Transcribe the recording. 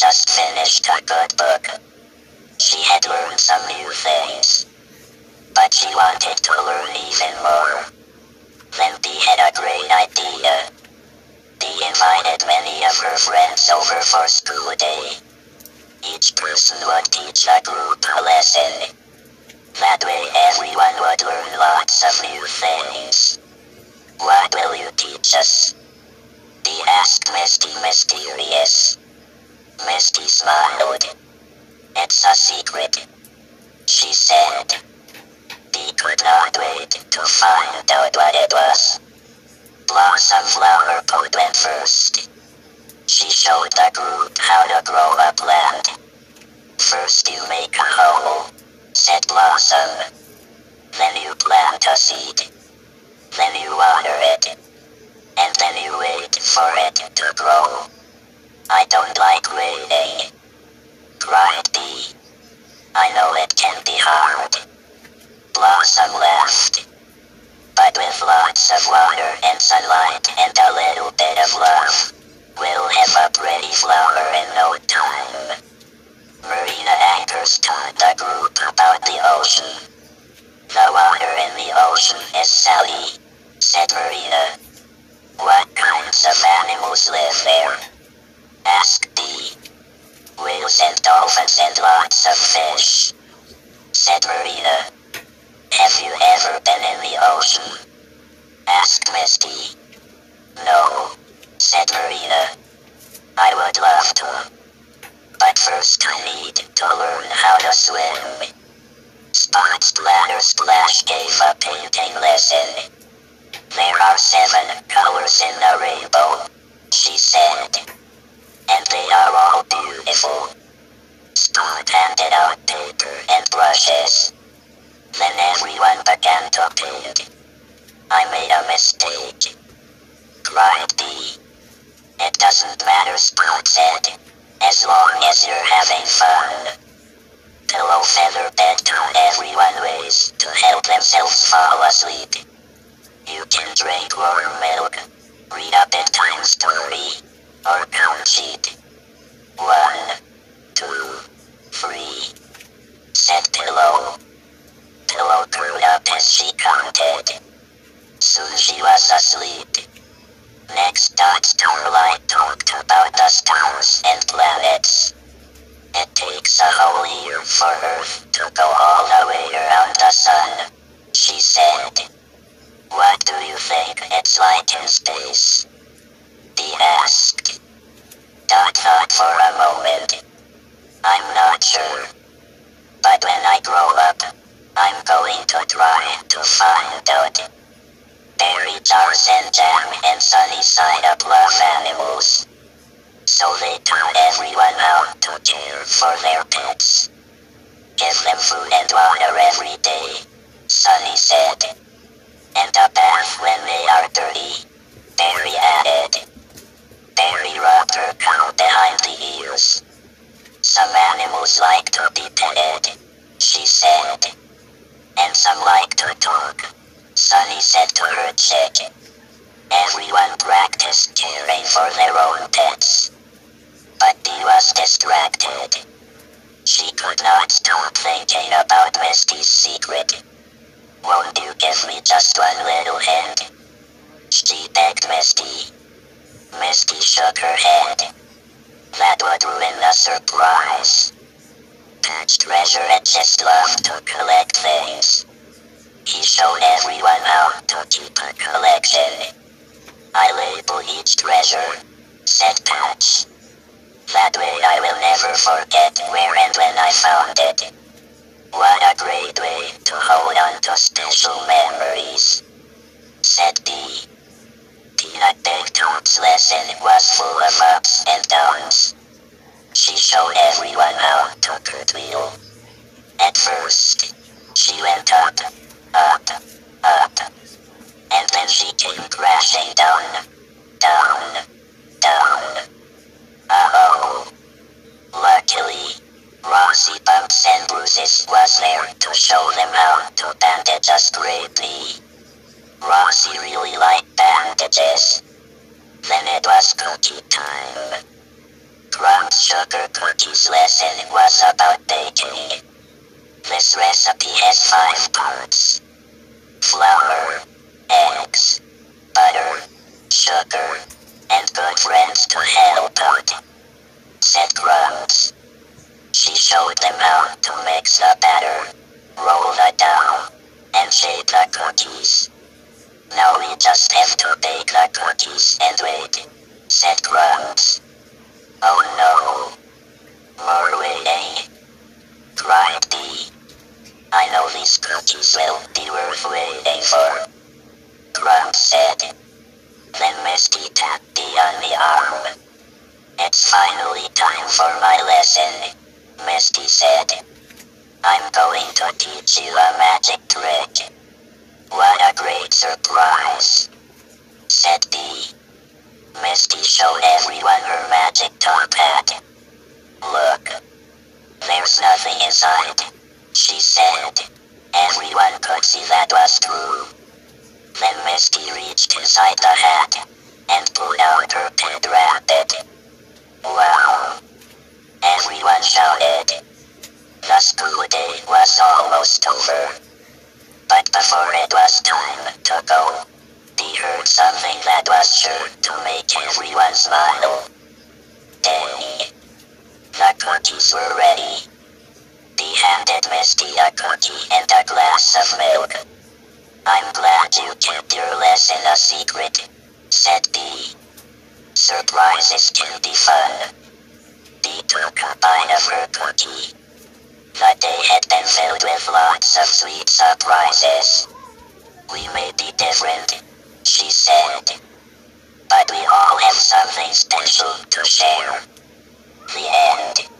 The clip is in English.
just finished a good book. She had learned some new things. But she wanted to learn even more. Dee had a great idea. Dee invited many of her friends over for school day. Each person would teach a group a lesson. That way everyone would learn lots of new things. What will you teach us? Dee asked Misty Mysterious. Misty smiled. It's a secret, she said. Dee could not wait to find out what it was. Blossom Flower Pot went first. She showed the group how to grow a plant. First you make a hole, said Blossom. Then you plant a seed. Then you water it. And then you wait for it to grow. I don't like waiting. Cried Dee. I know it can be hard. Blossom laughed. But with lots of water and sunlight and a little bit of love, we'll have a pretty flower in no time. Marina Anchors taught the group about the ocean. The water in the ocean is Sally, said Marina. What kinds of animals live there? Dolphins and lots of fish, said Marina. Have you ever been in the ocean? asked Misty. No, said Marina. I would love to. But first I need to learn how to swim. Spot Splatter Splash gave a painting lesson. There are seven colors in the rainbow, she said. And they are all beautiful. Spot handed out paper and brushes. Then everyone began to paint. I made a mistake. Cried Dee. It doesn't matter, Spot said. As long as you're having fun. Pillow feather bedtime everyone ways to help themselves fall asleep. You can drink warm milk, read a bedtime story, or count sheet. One, two, three, said Pillow. Pillow curled up as she counted. She was asleep. Next Dot Starlight talked about the stars and planets. It takes a whole year for Earth to go all the way around the sun, she said. What do you think it's like in space? Dee asked. Dot thought for a moment. Sure. But when I grow up, I'm going to try to find out. Berry jars and jam and sunny side up love animals. So they taught everyone how to care for their pets. Give them food and water every day, Sunny said. And a bath when they are dirty, Berry added. Berry rubbed her cow behind the ears. Some animals like to be petted, she said. And some like to talk, Sunny said to her chick. Everyone practiced caring for their own pets. But Dee was distracted. She could not stop thinking about Misty's secret. Won't you give me just one little hint? She begged Misty. Misty shook her head. That would ruin the surprise. Patch Treasure and just loved to collect things. He showed everyone how to keep a collection. I label each treasure, said Patch. That way I will never forget where and when I found it. What a great way to hold on to special memories, said Dee. Toad's lesson was full of ups and downs. She showed everyone how to cartwheel. At first, she went up, up, up, and then she came crashing down, down, down. Uh-oh. Luckily, Rosie Bumps and Bruises was there to show them how to bandage a scrapey. Rosie really liked bandages. Then it was cookie time. Crumb's sugar cookies lesson was about baking. This recipe has five parts. Flour, eggs, butter, sugar, and good friends to help out. Said Crumbs. She showed them how to mix the batter, roll the dough, and shape the cookies. Now we just have to bake the cookies and wait, said Crumbs. Oh no. More waiting. Cried Dee. I know these cookies will be worth waiting for. Crumbs said. Then Misty tapped Dee on the arm. It's finally time for my lesson, Misty said. I'm going to teach you a magic trick. What a great surprise, said Dee. Misty showed everyone her magic top hat. Look, there's nothing inside, she said. Everyone could see that was true. Then Misty reached inside the hat and pulled out her pet rabbit. Wow! Everyone shouted. The school day was almost over. Before it was time to go, he heard something that was sure to make everyone smile. Day. The cookies were ready. He handed Misty a cookie and a glass of milk. I'm glad you kept your lesson a secret, said Dee. Surprises can be fun. Dee took a bite of her cookie filled with lots of sweet surprises. We may be different, she said. But we all have something special to share. The end.